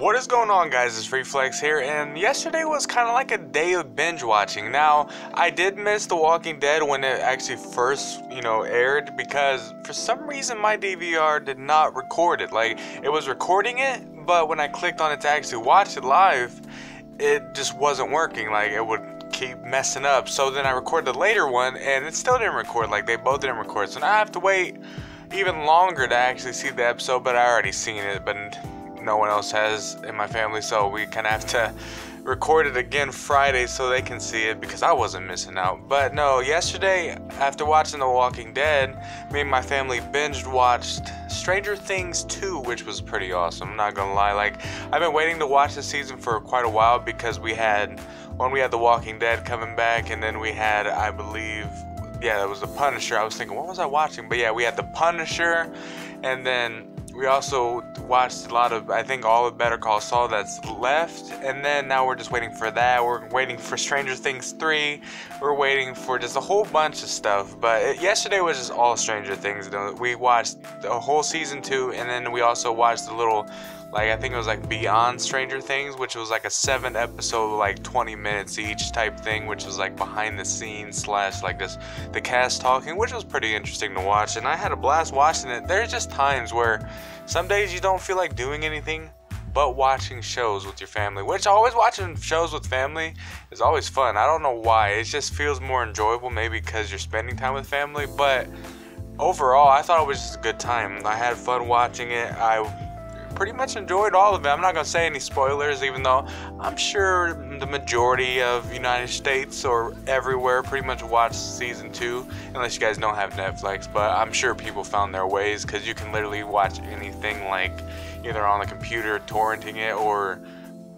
What is going on guys, it's Reflex here, and yesterday was kind of like a day of binge watching. Now, I did miss The Walking Dead when it actually first, you know, aired because for some reason my DVR did not record it. Like, it was recording it, but when I clicked on it to actually watch it live, it just wasn't working. Like, it would keep messing up. So then I recorded the later one, and it still didn't record. Like, they both didn't record. So now I have to wait even longer to actually see the episode, but I already seen it, but no one else has in my family, so we kind of have to record it again Friday so they can see it because I wasn't missing out. But no, yesterday after watching The Walking Dead, me and my family binged watched Stranger Things 2, which was pretty awesome. I'm not gonna lie, like I've been waiting to watch the season for quite a while because we had when we had The Walking Dead coming back, and then we had, I believe, yeah, that was The Punisher. I was thinking, what was I watching? But yeah, we had The Punisher, and then we also watched a lot of, I think, all of Better Call Saul that's left, and then now we're just waiting for that. We're waiting for Stranger Things 3. We're waiting for just a whole bunch of stuff. But it, yesterday was just all Stranger Things. We watched the whole season 2, and then we also watched the little like I think it was like Beyond Stranger Things, which was like a seven episode, like 20 minutes each type thing, which was like behind the scenes slash like this the cast talking, which was pretty interesting to watch, and I had a blast watching it. There's just times where some days you don't feel like doing anything but watching shows with your family, which always watching shows with family is always fun. I don't know why. It just feels more enjoyable, maybe because you're spending time with family, but overall, I thought it was just a good time. I had fun watching it. I pretty much enjoyed all of it. I'm not gonna say any spoilers, even though I'm sure the majority of United States or everywhere pretty much watched season two, unless you guys don't have Netflix. But I'm sure people found their ways because you can literally watch anything like either on the computer, torrenting it, or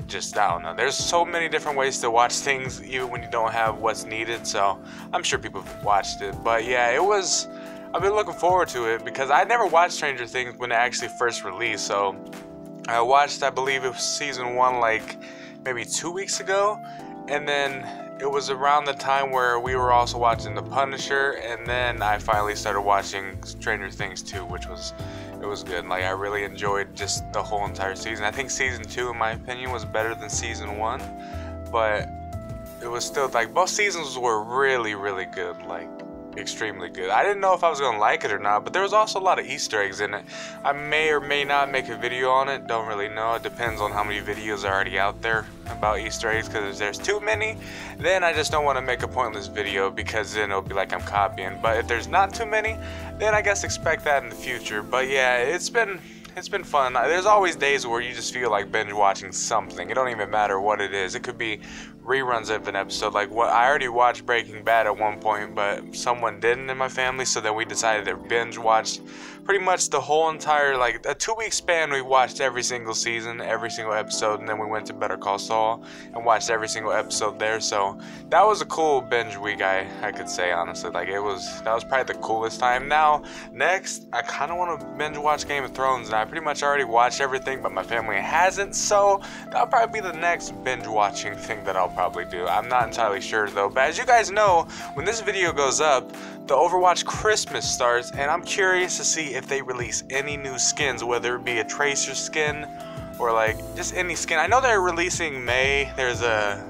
just I don't know. There's so many different ways to watch things, even when you don't have what's needed. So I'm sure people watched it. But yeah, it was I've been looking forward to it because I never watched Stranger Things when it actually first released. So I watched, I believe it was season one, like maybe two weeks ago, and then it was around the time where we were also watching The Punisher, and then I finally started watching Stranger Things 2, which was it was good. Like I really enjoyed just the whole entire season. I think season two, in my opinion, was better than season one, but it was still like both seasons were really, really good. Like extremely good. I didn't know if I was gonna like it or not, but there was also a lot of Easter eggs in it. I may or may not make a video on it. Don't really know. It depends on how many videos are already out there about Easter eggs. Because if there's too many, then I just don't want to make a pointless video because then it'll be like I'm copying. But if there's not too many, then I guess expect that in the future. But yeah, it's been it's been fun. There's always days where you just feel like binge watching something. It don't even matter what it is. It could be reruns of an episode. Like what I already watched Breaking Bad at one point, but someone didn't in my family, so then we decided to binge watch pretty much the whole entire like a two week span. We watched every single season, every single episode, and then we went to Better Call Saul and watched every single episode there. So that was a cool binge week. I I could say honestly, like it was that was probably the coolest time. Now next, I kind of want to binge watch Game of Thrones, and pretty much already watched everything, but my family hasn't. So that'll probably be the next binge watching thing that I'll probably do. I'm not entirely sure though. But as you guys know, when this video goes up, the Overwatch Christmas starts, and I'm curious to see if they release any new skins, whether it be a Tracer skin or like just any skin. I know they're releasing May, There's a,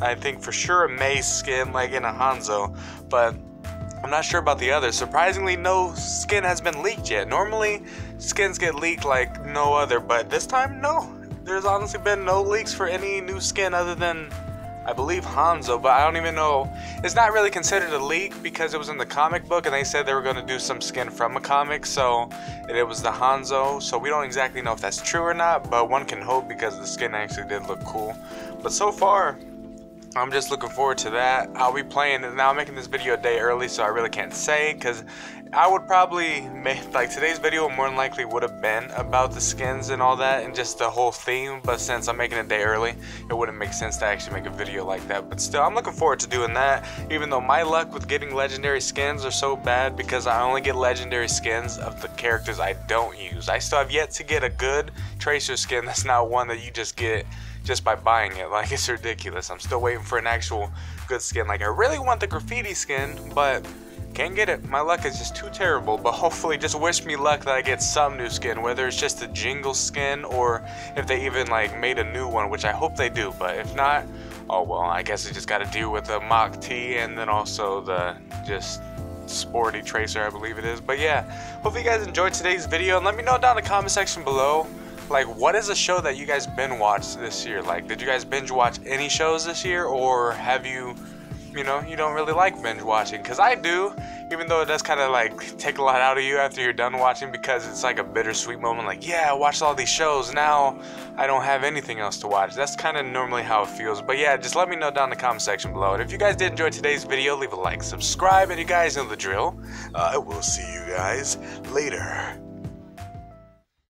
I think for sure a May skin like in a Hanzo, but I'm not sure about the others. Surprisingly, no skin has been leaked yet. Normally, skins get leaked like no other, but this time, no there's honestly been no leaks for any new skin other than I believe Hanzo, but I don't even know. It's not really considered a leak because it was in the comic book and they said they were going to do some skin from a comic, so it was the Hanzo. So we don't exactly know if that's true or not, but one can hope because the skin actually did look cool. But so far, I'm just looking forward to that. I'll be playing now. I'm making this video a day early, so I really can't say because I would probably make like today's video more than likely would have been about the skins and all that and just the whole theme. But since I'm making it a day early, it wouldn't make sense to actually make a video like that. But still, I'm looking forward to doing that. Even though my luck with getting legendary skins are so bad because I only get legendary skins of the characters I don't use. I still have yet to get a good Tracer skin that's not one that you just get just by buying it. Like, it's ridiculous. I'm still waiting for an actual good skin. Like, I really want the graffiti skin, but Can't get it. My luck is just too terrible, but hopefully just wish me luck that I get some new skin, whether it's just a jingle skin or if they even like made a new one, which I hope they do, but if not, oh well, I guess I just gotta deal with the Mach T and then also the just sporty tracer I believe it is but yeah hope you guys enjoyed today's video and let me know down in the comment section below like what is a show that you guys been watched this year like did you guys binge watch any shows this year or have you you know, you don't really like binge watching. Because I do, even though it does kind of like take a lot out of you after you're done watching because it's like a bittersweet moment. Like, yeah, I watched all these shows. Now I don't have anything else to watch. That's kind of normally how it feels. But yeah, just let me know down in the comment section below. And if you guys did enjoy today's video, leave a like, subscribe, and you guys know the drill. I will see you guys later.